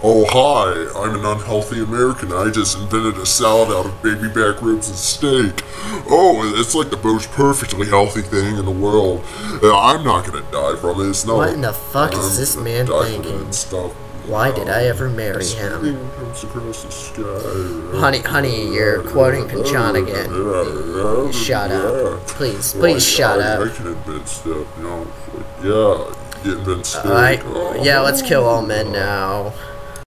Oh, hi, I'm an unhealthy American. I just invented a salad out of baby back ribs and steak. Oh, it's like the most perfectly healthy thing in the world. Uh, I'm not gonna die from it. It's not. What in the fuck is I'm this man thinking? Stuff. Why did I ever um, marry him? Honey, honey, you're quoting Pinchon again. Shut up. Please, please shut up. I can invent stuff, you know. Yeah, invent yeah, let's kill all men uh, now.